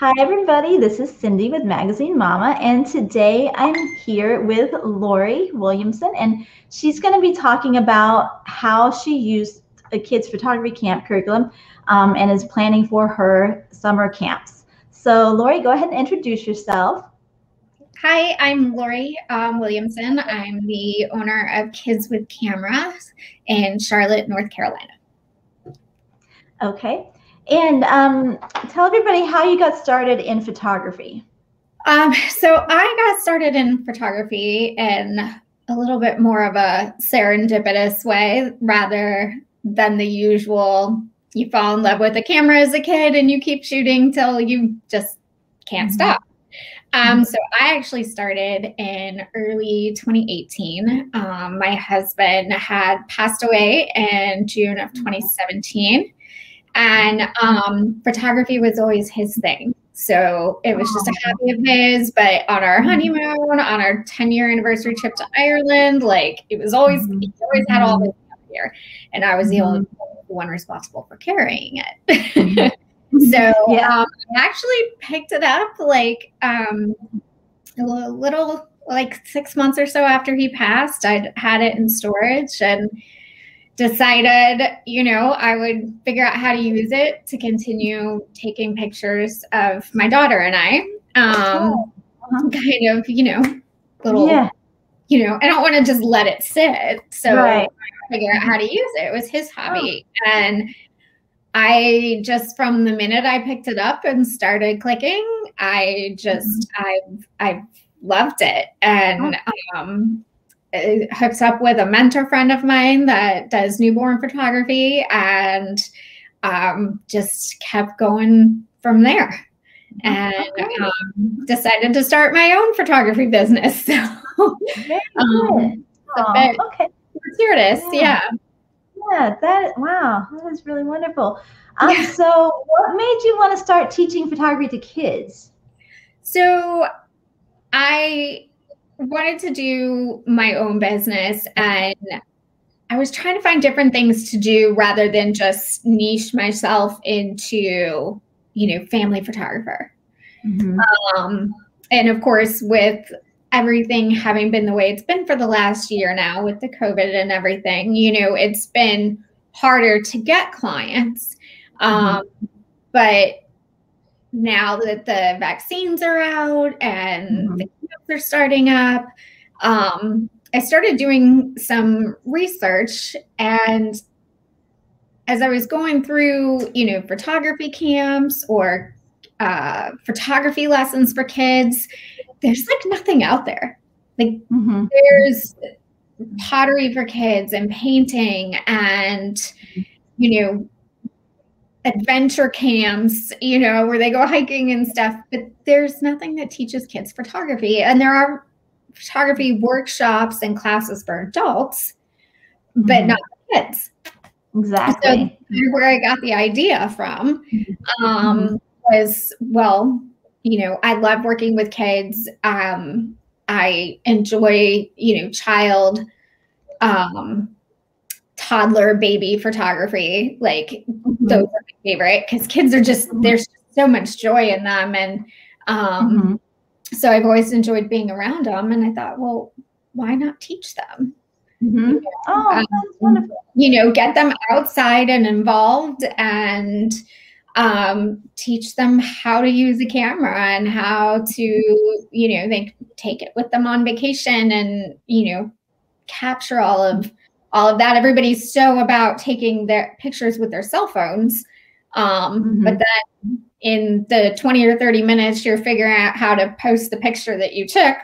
Hi, everybody. This is Cindy with Magazine Mama, and today I'm here with Lori Williamson, and she's going to be talking about how she used a kids' photography camp curriculum um, and is planning for her summer camps. So, Lori, go ahead and introduce yourself. Hi, I'm Lori um, Williamson. I'm the owner of Kids with Cameras in Charlotte, North Carolina. Okay. And um, tell everybody how you got started in photography. Um, so I got started in photography in a little bit more of a serendipitous way rather than the usual you fall in love with a camera as a kid and you keep shooting till you just can't mm-hmm. stop. Um, so I actually started in early 2018. Um, my husband had passed away in June of 2017 and um, photography was always his thing. So it was just a hobby of his. But on our honeymoon, on our 10 year anniversary trip to Ireland, like it was always, mm-hmm. he always had all this stuff here. And I was the only mm-hmm. one responsible for carrying it. Mm-hmm. so yeah. um, I actually picked it up like um, a little, like six months or so after he passed. I'd had it in storage and decided, you know, I would figure out how to use it to continue taking pictures of my daughter and I. Um, oh. Kind of, you know, little, yeah. you know, I don't want to just let it sit. So right. I figure out how to use it. It was his hobby. Oh. And I just from the minute I picked it up and started clicking, I just mm-hmm. I I loved it. And oh. um hooked up with a mentor friend of mine that does newborn photography and um, just kept going from there and um, decided to start my own photography business. So, um, oh, okay. Fortuitous, yeah. yeah. Yeah, that wow, that is really wonderful. Um, yeah. So, what made you want to start teaching photography to kids? So, I wanted to do my own business and I was trying to find different things to do rather than just niche myself into, you know, family photographer. Mm-hmm. Um, and of course, with everything having been the way it's been for the last year now with the COVID and everything, you know, it's been harder to get clients. Mm-hmm. Um, but now that the vaccines are out and mm-hmm. Are starting up, um, I started doing some research and as I was going through, you know, photography camps or uh, photography lessons for kids, there's like nothing out there. Like mm-hmm. there's pottery for kids and painting and you know adventure camps, you know, where they go hiking and stuff, but there's nothing that teaches kids photography. And there are photography workshops and classes for adults, but mm-hmm. not kids. Exactly. So where I got the idea from mm-hmm. um, was, well, you know, I love working with kids. Um, I enjoy, you know, child um, toddler baby photography. Like mm-hmm. those are my favorite because kids are just mm-hmm. there's so much joy in them, and um, mm-hmm. so I've always enjoyed being around them. And I thought, well, why not teach them? Mm-hmm. You know, oh, um, wonderful. You know, get them outside and involved and um, teach them how to use a camera and how to, you know, they take it with them on vacation and, you know, capture all of all of that. Everybody's so about taking their pictures with their cell phones. Um, mm-hmm. But then in the 20 or 30 minutes, you're figuring out how to post the picture that you took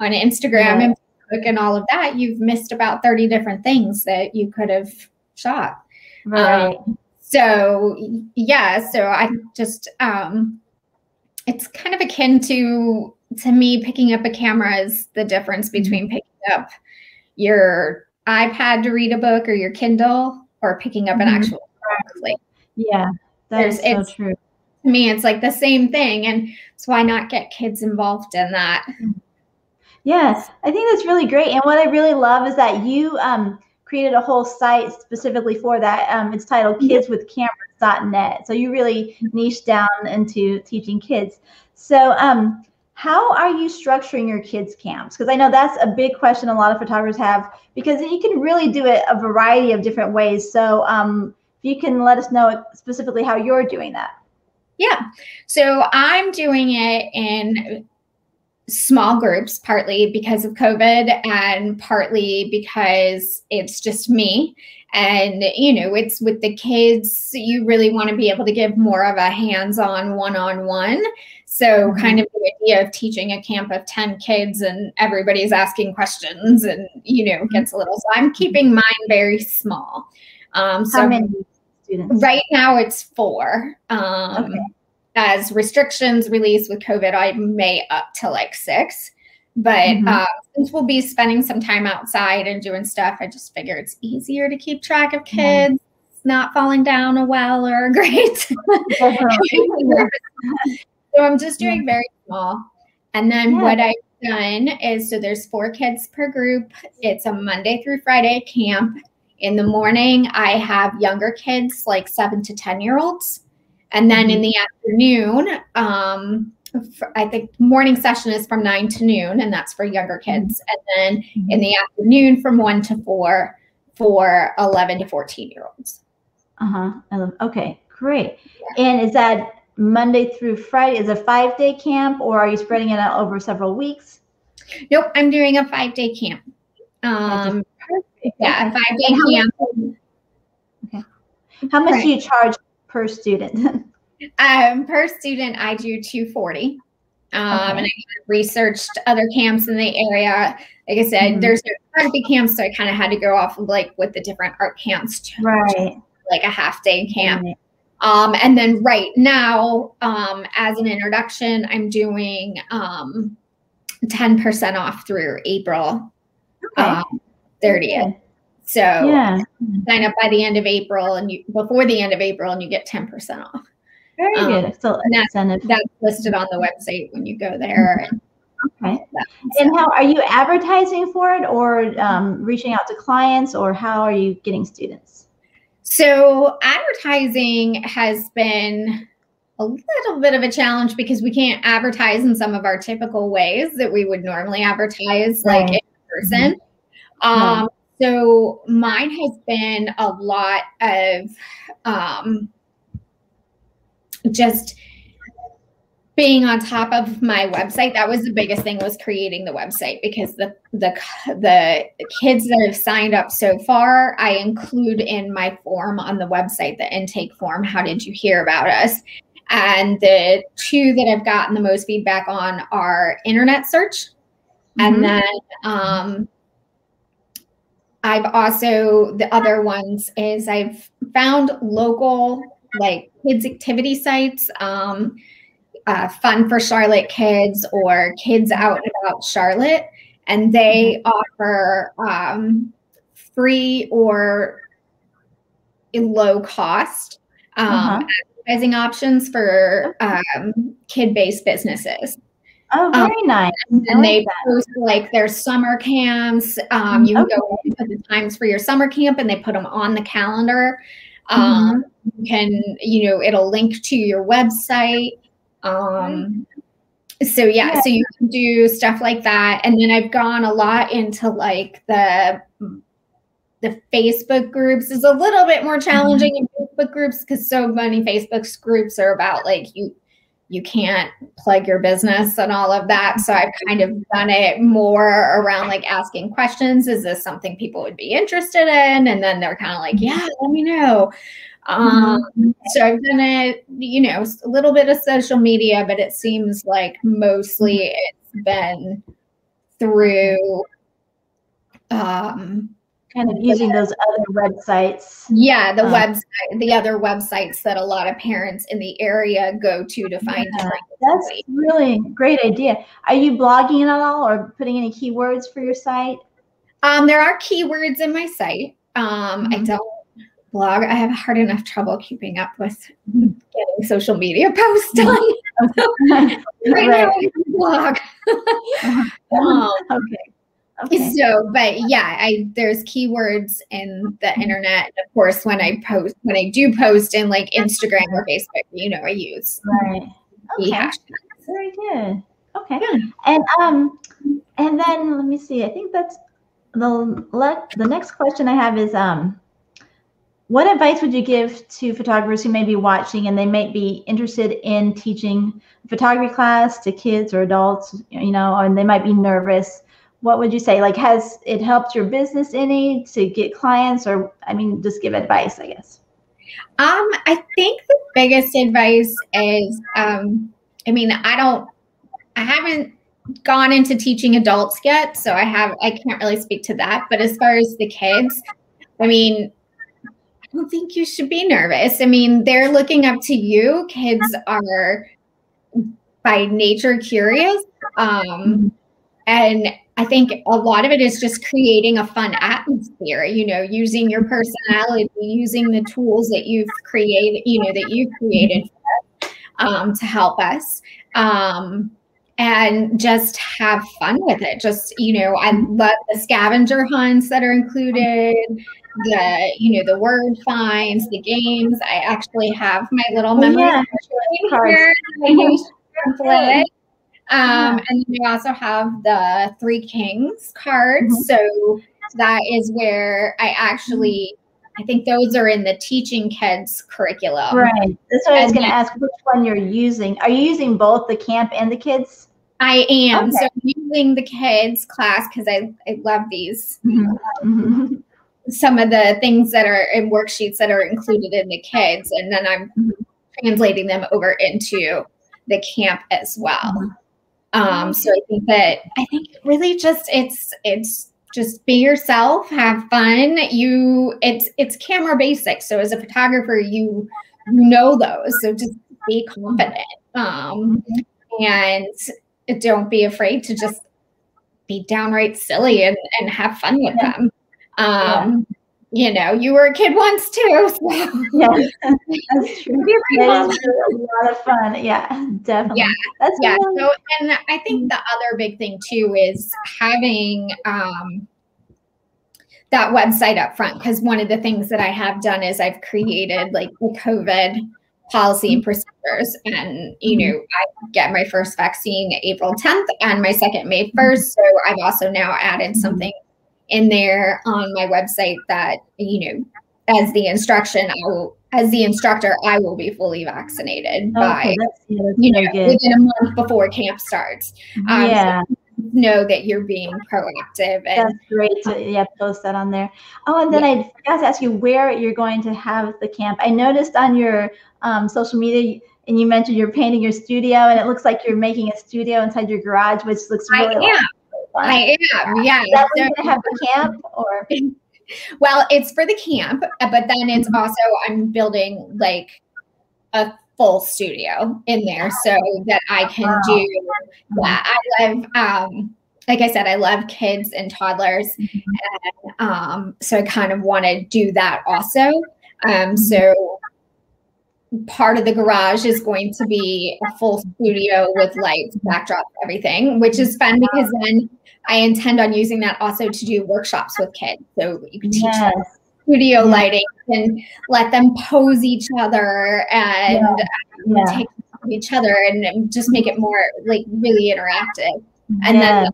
on Instagram yeah. and Facebook and all of that. You've missed about 30 different things that you could have shot. Right. Um, so, yeah, so I just, um, it's kind of akin to to me picking up a camera is the difference mm-hmm. between picking up your iPad to read a book or your Kindle or picking up an mm-hmm. actual book. Like, yeah, that's so true. To me, it's like the same thing. And so why not get kids involved in that? Yes, I think that's really great. And what I really love is that you um, created a whole site specifically for that. Um, it's titled kidswithcameras.net. So you really niche down into teaching kids. So um, how are you structuring your kids camps? Because I know that's a big question a lot of photographers have because you can really do it a variety of different ways. So um, if you can let us know specifically how you're doing that. Yeah. So I'm doing it in small groups, partly because of COVID and partly because it's just me. And, you know, it's with the kids, you really want to be able to give more of a hands on one on one. So, mm-hmm. kind of the idea of teaching a camp of 10 kids and everybody's asking questions and, you know, gets a little. So, I'm keeping mine very small. Um, so, How many students? Right now, it's four. Um, okay as restrictions release with COVID, I may up to like six. But mm-hmm. uh, since we'll be spending some time outside and doing stuff, I just figure it's easier to keep track of kids mm-hmm. not falling down a well or a grate. so I'm just doing very small. And then yeah. what I've done is so there's four kids per group. It's a Monday through Friday camp. In the morning, I have younger kids, like seven to 10 year olds. And then in mm-hmm. the afternoon, um, I think morning session is from nine to noon, and that's for younger mm-hmm. kids. And then mm-hmm. in the afternoon, from one to four for 11 to 14 year olds. Uh huh. Okay, great. Yeah. And is that Monday through Friday? Is a five day camp, or are you spreading it out over several weeks? Nope, I'm doing a five day camp. Um, yeah, five day camp. Okay. How much right. do you charge per student? um, per student, I do 240. Um, okay. And I researched other camps in the area. Like I said, mm-hmm. there's no photography camps, so I kind of had to go off of like with the different art camps, right? Like a half day camp. Right. Um, and then right now, um, as an introduction, I'm doing um, 10% off through April okay. um, 30th. So yeah. Sign up by the end of April and you before the end of April and you get 10% off. Very um, good. So that's, that's listed on the website when you go there. And, okay. And how are you advertising for it or um, reaching out to clients or how are you getting students? So advertising has been a little bit of a challenge because we can't advertise in some of our typical ways that we would normally advertise right. like in person. Mm-hmm. Um, so mine has been a lot of um, just being on top of my website that was the biggest thing was creating the website because the the the kids that have signed up so far i include in my form on the website the intake form how did you hear about us and the two that i've gotten the most feedback on are internet search mm-hmm. and then um, I've also, the other ones is I've found local like kids activity sites, um, uh, Fun for Charlotte Kids or Kids Out and About Charlotte, and they mm-hmm. offer um, free or low cost um, uh-huh. advertising options for um, kid based businesses. Oh, um, very um, nice. And like they that. post like their summer camps. Um, you okay. can go and put the times for your summer camp and they put them on the calendar. Um, mm-hmm. You can, you know, it'll link to your website. Um, so yeah, yeah, so you can do stuff like that. And then I've gone a lot into like the the Facebook groups is a little bit more challenging mm-hmm. in Facebook groups because so many Facebook groups are about like you you can't plug your business and all of that. So I've kind of done it more around like asking questions. Is this something people would be interested in? And then they're kind of like, yeah, let me know. Um, mm-hmm. So I've done it, you know, a little bit of social media, but it seems like mostly it's been through um, kind of using those other websites. Yeah, the um, website, the other websites that a lot of parents in the area go to to find. Yeah, that's really great idea. Are you blogging at all or putting any keywords for your site? Um, there are keywords in my site. Um, mm-hmm. I don't blog. I have hard enough trouble keeping up with getting social media posts done. right, right. now, I blog. um, okay Okay. So, but yeah, I there's keywords in the internet. Of course, when I post, when I do post in like Instagram or Facebook, you know, I use right. Okay. Hashtags. Very good. Okay. Yeah. And um, and then let me see. I think that's the let the next question I have is um, what advice would you give to photographers who may be watching and they may be interested in teaching photography class to kids or adults, you know, and they might be nervous what would you say? Like, has it helped your business any to get clients, or I mean, just give advice, I guess. Um, I think the biggest advice is, um, I mean, I don't, I haven't gone into teaching adults yet, so I have, I can't really speak to that. But as far as the kids, I mean, I don't think you should be nervous. I mean, they're looking up to you. Kids are by nature curious. Um, and I think a lot of it is just creating a fun atmosphere, you know, using your personality, using the tools that you've created, you know, that you've created um, to help us. Um, and just have fun with it. Just, you know, I love the scavenger hunts that are included, the, you know, the word finds, the games. I actually have my little memory oh, yeah. Um, and we also have the Three Kings cards. Mm-hmm. So that is where I actually, I think those are in the teaching kids curriculum. Right. That's what I was going to ask. Which one you're using? Are you using both the camp and the kids? I am. Okay. So I'm using the kids class because I, I love these. Mm-hmm. Some of the things that are in worksheets that are included in the kids, and then I'm mm-hmm. translating them over into the camp as well. Um, so I think that I think really just it's it's just be yourself, have fun. You it's it's camera basics. So as a photographer, you you know those. So just be confident. Um, and don't be afraid to just be downright silly and, and have fun with them. Um, you know, you were a kid once too. So. Yeah, that's true. That is a lot of fun. Yeah, definitely. Yeah, that's yeah. Really- so, and I think the other big thing too is having um, that website up front because one of the things that I have done is I've created like the COVID policy and mm-hmm. procedures. And, you mm-hmm. know, I get my first vaccine April 10th and my second May mm-hmm. 1st. So I've also now added something in there on my website that you know as the instruction i will as the instructor i will be fully vaccinated okay, by that's, yeah, that's you know good. within a month before camp starts um, yeah so know that you're being proactive and that's great to yeah post that on there oh and then yeah. i forgot to ask you where you're going to have the camp i noticed on your um, social media and you mentioned you're painting your studio and it looks like you're making a studio inside your garage which looks really I am. I am, yeah. Is that so, have the camp or? well, it's for the camp, uh, but then it's mm-hmm. also I'm building like a full studio in there so that I can wow. do that. I love um like I said, I love kids and toddlers. Mm-hmm. And um, so I kind of want to do that also. Um, mm-hmm. so part of the garage is going to be a full studio with lights, backdrop, everything, which is fun because then I intend on using that also to do workshops with kids. So you can teach yes. them studio yeah. lighting and let them pose each other and yeah. Um, yeah. take each other and just make it more like really interactive. And then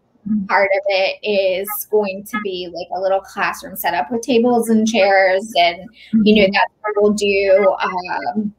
part of it is going to be like a little classroom set up with tables and chairs and you know mm-hmm. that's where we'll do um,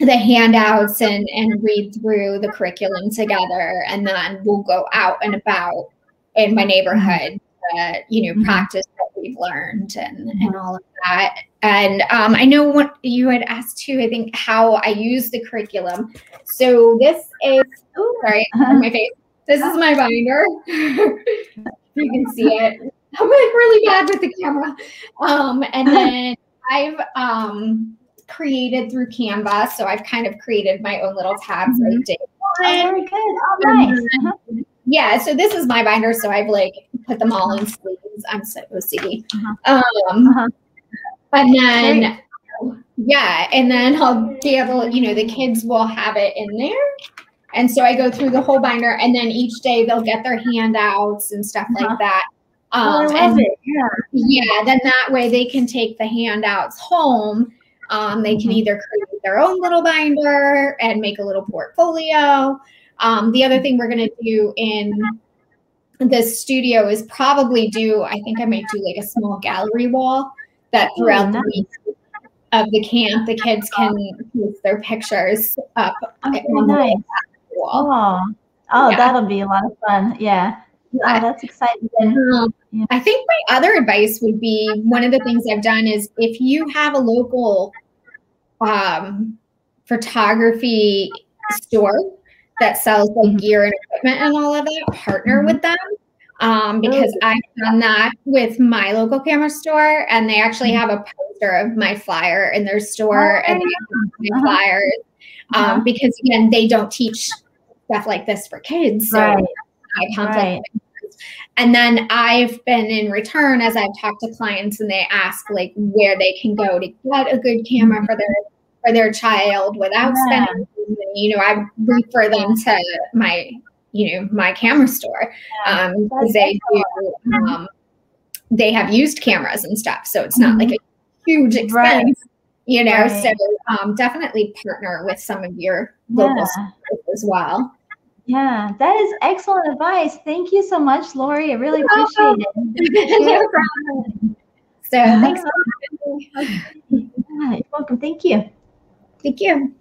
the handouts and and read through the curriculum together and then we'll go out and about in my neighborhood uh, you know mm-hmm. practice what we've learned and and all of that and um, i know what you had asked too i think how i use the curriculum so this is oh sorry my face this is my binder you can see it i'm like really bad with the camera um, and then i've um, created through Canva. So I've kind of created my own little tabs mm-hmm. like day one. Oh, very good. Oh, nice. Uh-huh. Yeah, so this is my binder. So I've like put them all in sleeves. I'm so OCD. Uh-huh. Um, uh-huh. And then, yeah, and then I'll be able, you know, the kids will have it in there. And so I go through the whole binder, and then each day they'll get their handouts and stuff like uh-huh. that. Um, oh, I um, love and, it. Yeah. Yeah. Then that way they can take the handouts home. Um, they can mm-hmm. either create their own little binder and make a little portfolio. Um, the other thing we're going to do in the studio is probably do, I think I might do like a small gallery wall that throughout oh, the week of the camp, the kids can post their pictures up oh, on nice. the wall. Oh, oh yeah. that'll be a lot of fun. Yeah. Yeah. Oh, that's exciting. Um, yeah. I think my other advice would be one of the things I've done is if you have a local um, photography store that sells like mm-hmm. gear and equipment and all of that, partner mm-hmm. with them. Um, because I've done that with my local camera store, and they actually mm-hmm. have a poster of my flyer in their store, oh, and they have my uh-huh. flyers. Um, uh-huh. Because again, they don't teach stuff like this for kids, so right. I conflict. Right. And then I've been in return as I've talked to clients, and they ask like where they can go to get a good camera for their for their child without yeah. spending. You know, I refer them to my you know my camera store um, they do um, they have used cameras and stuff, so it's not mm-hmm. like a huge expense. Right. You know, right. so um, definitely partner with some of your local yeah. as well. Yeah, that is excellent advice. Thank you so much, Lori. I really appreciate it. no problem. So thanks. You're welcome. Thank you. Thank you.